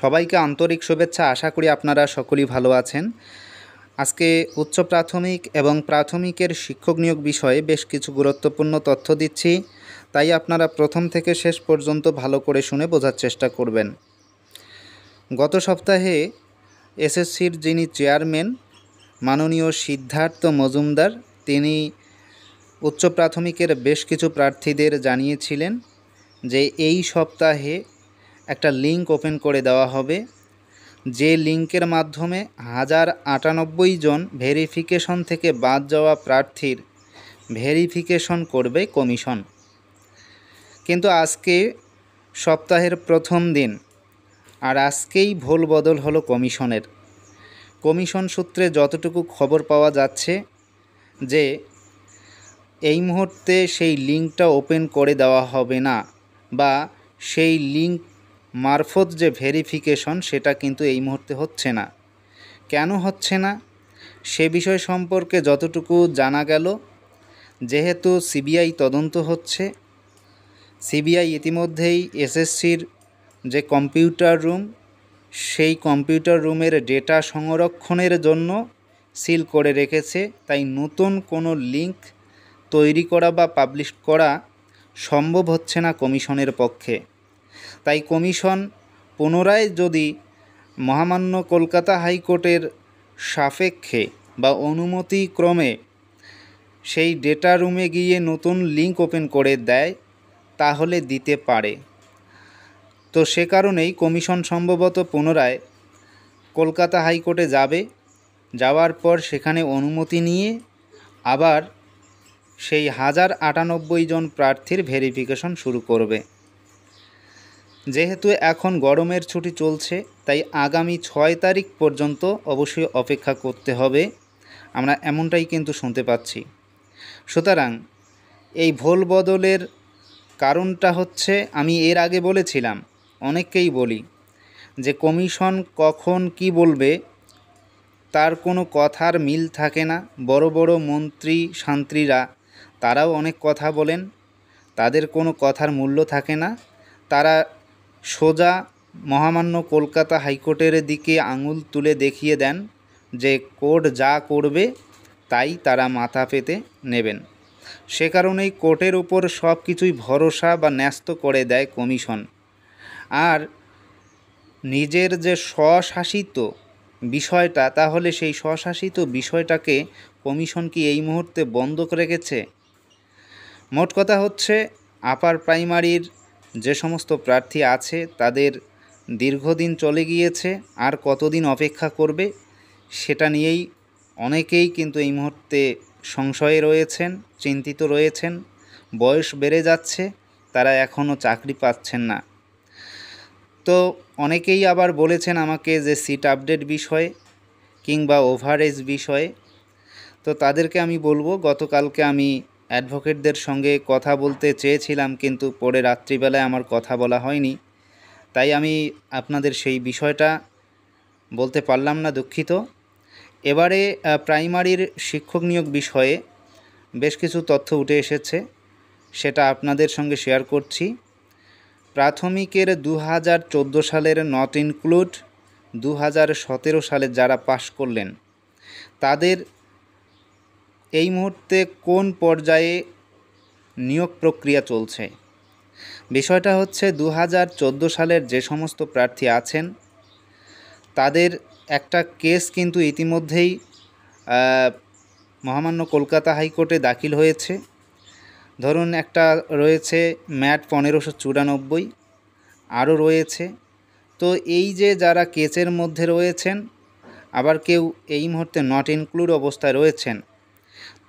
সবাইকে আন্তরিক শুভেচ্ছা। আশা করি আপনারা সকলেই ভালো আছেন। আজকে উচ্চ প্রাথমিক এবং প্রাথমিকের শিক্ষক নিয়োগ বিষয়ে বেশ কিছু গুরুত্বপূর্ণ তথ্য দিচ্ছি। তাই আপনারা প্রথম থেকে শেষ পর্যন্ত ভালো করে শুনে বোঝার চেষ্টা করবেন। গত সপ্তাহে এসএসসির যিনি চেয়ারম্যান, মাননীয় সিদ্ধার্থ মজুমদার, তিনি উচ্চ প্রাথমিকের বেশ কিছু প্রার্থীদের জানিয়েছিলেন যে এই সপ্তাহে একটা লিঙ্ক ওপেন করে দেওয়া হবে। যে লিঙ্কের মাধ্যমে হাজার আটানব্বই জন ভেরিফিকেশন থেকে বাদ যাওয়া প্রার্থীর ভেরিফিকেশন করবে কমিশন কিন্তু আজকে সপ্তাহের প্রথম দিন আর আজকেই ভুল বদল হলো কমিশনের। কমিশন সূত্রে যতটুকু খবর পাওয়া যাচ্ছে যে এই মুহূর্তে সেই লিঙ্কটা ওপেন করে দেওয়া হবে না বা সেই লিঙ্ক মারফত যে ভেরিফিকেশন, সেটা কিন্তু এই মুহূর্তে হচ্ছে না। কেন হচ্ছে না? সে বিষয় সম্পর্কে যতটুকু জানা গেল, যেহেতু সিবিআই তদন্ত হচ্ছে, সিবিআই ইতিমধ্যেই এসএসসির যে কম্পিউটার রুম, সেই কম্পিউটার রুমের ডেটা সংরক্ষণের জন্য সিল করে রেখেছে। তাই নতুন কোনো লিঙ্ক তৈরি করা বা পাবলিশ করা সম্ভব হচ্ছে না কমিশনের পক্ষে। তাই কমিশন পুনরায় যদি মহামান্য কলকাতা হাইকোর্টের সাপেক্ষে বা অনুমতিক্রমে সেই ডেটা রুমে গিয়ে নতুন লিঙ্ক ওপেন করে দেয়, তাহলে দিতে পারে। তো সে কারণেই কমিশন সম্ভবত পুনরায় কলকাতা হাইকোর্টে যাবে। যাওয়ার পর সেখানে অনুমতি নিয়ে আবার সেই হাজার আটানব্বই জন প্রার্থীর ভেরিফিকেশন শুরু করবে। যেহেতু এখন গরমের ছুটি চলছে, তাই আগামী ছয় তারিখ পর্যন্ত অবশ্যই অপেক্ষা করতে হবে। আমরা এমনটাই কিন্তু শুনতে পাচ্ছি। সুতরাং এই ভোল বদলের কারণটা হচ্ছে, আমি এর আগে বলেছিলাম, অনেককেই বলি যে কমিশন কখন কি বলবে, তার কোনো কথার মিল থাকে না। বড় বড় মন্ত্রী শান্ত্রীরা, তারাও অনেক কথা বলেন, তাদের কোনো কথার মূল্য থাকে না। তারা সোজা মহামান্য কলকাতা হাইকোর্টের দিকে আঙুল তুলে দেখিয়ে দেন যে কোর্ট যা করবে তাই তারা মাথা পেতে নেবেন। সে কারণেই কোর্টের উপর সব কিছুই ভরসা বা ন্যস্ত করে দেয় কমিশন। আর নিজের যে স্বশাসিত বিষয়টা, তাহলে সেই স্বশাসিত বিষয়টাকে কমিশন কি এই মুহূর্তে বন্ধ রেখেছে? মোট কথা হচ্ছে, আপার প্রাইমারির যে সমস্ত প্রার্থী আছে, তাদের দীর্ঘদিন চলে গিয়েছে, আর কতদিন অপেক্ষা করবে, সেটা নিয়েই অনেকেই কিন্তু এই মুহূর্তে সংশয়ে রয়েছেন, চিন্তিত রয়েছেন, বয়স বেড়ে যাচ্ছে, তারা এখনও চাকরি পাচ্ছেন না। তো অনেকেই আবার বলেছেন আমাকে যে সিট আপডেট বিষয়ে কিংবা ওভারেজ বিষয়ে। তো তাদেরকে আমি বলব, গতকালকে আমি অ্যাডভোকেটদের সঙ্গে কথা বলতে চেয়েছিলাম, কিন্তু পরে রাত্রিবেলায় আমার কথা বলা হয়নি। তাই আমি আপনাদের সেই বিষয়টা বলতে পারলাম না, দুঃখিত। এবারে প্রাইমারির শিক্ষক নিয়োগ বিষয়ে বেশ কিছু তথ্য উঠে এসেছে, সেটা আপনাদের সঙ্গে শেয়ার করছি। প্রাথমিকের দু হাজার চোদ্দ সালের নট ইনক্লুড দু হাজার সতেরো সালে যারা পাশ করলেন, তাদের এই মুহূর্তে কোন পর্যায়ে নিয়োগ প্রক্রিয়া চলছে? বিষয়টা হচ্ছে দু হাজার চোদ্দ সালের যে সমস্ত প্রার্থী আছেন, তাদের একটা কেস কিন্তু ইতিমধ্যেই মহামান্য কলকাতা হাইকোর্টে দাখিল হয়েছে। ধরুন একটা রয়েছে ম্যাট পনেরোশো চুরানব্বই, আরও রয়েছে। তো এই যে যারা কেসের মধ্যে রয়েছেন, আবার কেউ এই মুহূর্তে নট ইনক্লুড অবস্থায় রয়েছেন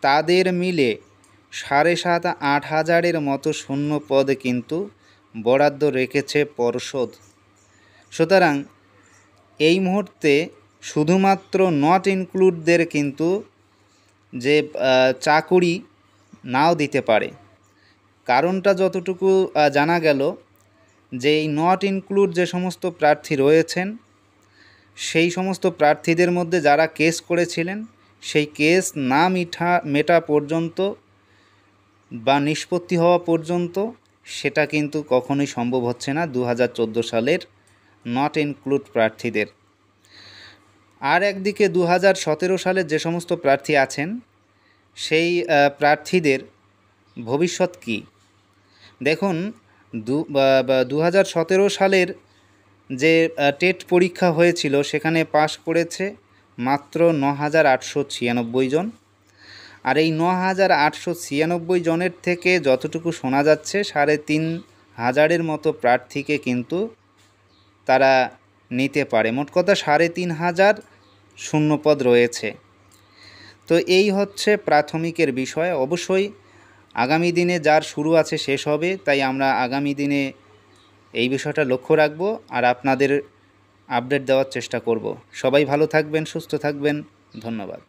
তাদের মিলে সাড়ে সাত আট হাজারের মতো শূন্য পদ কিন্তু বরাদ্দ রেখেছে পর্ষদ। সুতরাং এই মুহূর্তে শুধুমাত্র নট ইনক্লুডদের কিন্তু যে চাকুরি নাও দিতে পারে। কারণটা যতটুকু জানা গেল যে, এই নট ইনক্লুড যে সমস্ত প্রার্থী রয়েছেন, সেই সমস্ত প্রার্থীদের মধ্যে যারা কেস করেছিলেন সেই কেস না মিঠা, মেটা পর্যন্ত বা নিষ্পত্তি হওয়া পর্যন্ত সেটা কিন্তু কখনোই সম্ভব হচ্ছে না দু হাজার চোদ্দ সালের নট ইনক্লুড প্রার্থীদের। আর একদিকে দু হাজার সতেরো সালের যে সমস্ত প্রার্থী আছেন, সেই প্রার্থীদের ভবিষ্যৎ কী? দেখুন, দু সালের যে টেট পরীক্ষা হয়েছিল সেখানে পাশ করেছে মাত্র ন হাজার আটশো ছিয়ানব্বই জন। আর এই ন হাজার আটশো ছিয়ানব্বই জনের থেকে যতটুকু শোনা যাচ্ছে, সাড়ে তিন হাজারের মতো প্রার্থীকে কিন্তু তারা নিতে পারে। মোট কথা সাড়ে তিন হাজার শূন্যপদ রয়েছে। তো এই হচ্ছে প্রাথমিকের বিষয়। অবশ্যই আগামী দিনে যার শুরু আছে শেষ হবে, তাই আমরা আগামী দিনে এই বিষয়টা লক্ষ্য রাখব। আর আপনাদের আপডেট দেওয়ার চেষ্টা করব। সবাই ভালো থাকবেন সুস্থ থাকবেন। ধন্যবাদ।